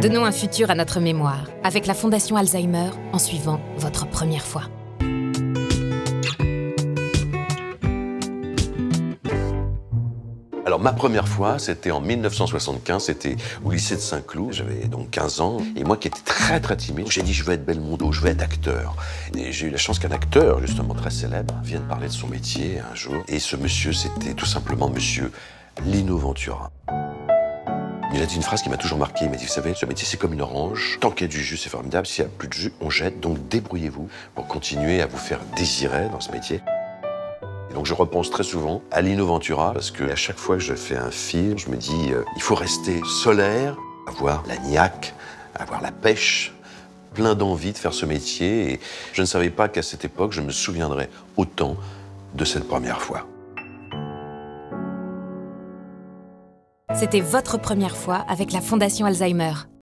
Donnons un futur à notre mémoire avec la Fondation Alzheimer en suivant votre première fois. Alors ma première fois, c'était en 1975, c'était au lycée de Saint-Cloud, j'avais donc 15 ans, et moi qui étais très très timide, j'ai dit je veux être Belmondo, je veux être acteur. Et j'ai eu la chance qu'un acteur, justement très célèbre, vienne parler de son métier un jour, et ce monsieur, c'était tout simplement monsieur Lino Ventura. Il a dit une phrase qui m'a toujours marqué. Il m'a dit, vous savez, ce métier, c'est comme une orange. Tant qu'il y a du jus, c'est formidable. S'il n'y a plus de jus, on jette. Donc débrouillez-vous pour continuer à vous faire désirer dans ce métier. Et donc je repense très souvent à Lino Ventura parce que à chaque fois que je fais un film, je me dis euh, il faut rester solaire, avoir la niaque, avoir la pêche, plein d'envie de faire ce métier. Et je ne savais pas qu'à cette époque, je me souviendrais autant de cette première fois. C'était votre première fois avec la Fondation Alzheimer.